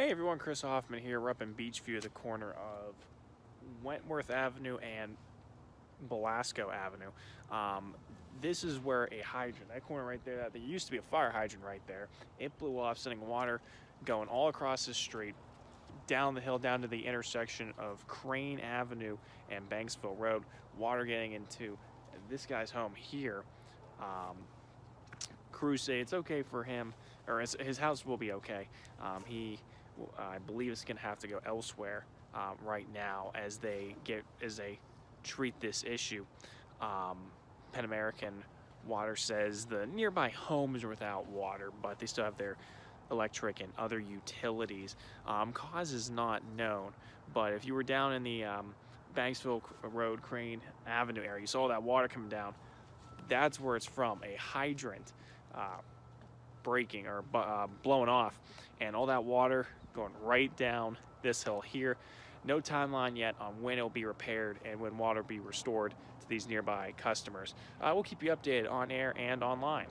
Hey everyone, Chris Hoffman here. We're up in Beechview, at the corner of Wentworth Avenue and Belasco Avenue. Um, this is where a hydrant, that corner right there, there used to be a fire hydrant right there. It blew off, sending water going all across the street, down the hill, down to the intersection of Crane Avenue and Banksville Road. Water getting into this guy's home here. Um, say it's okay for him, or his, his house will be okay. Um, he, I believe, it's going to have to go elsewhere um, right now as they get as they treat this issue. Um, Penn American Water says the nearby homes are without water, but they still have their electric and other utilities. Um, cause is not known, but if you were down in the um, Banksville Road, Crane Avenue area, you saw that water coming down. That's where it's from, a hydrant uh, breaking or uh, blowing off, and all that water going right down this hill here. No timeline yet on when it will be repaired and when water will be restored to these nearby customers. Uh, we'll keep you updated on air and online.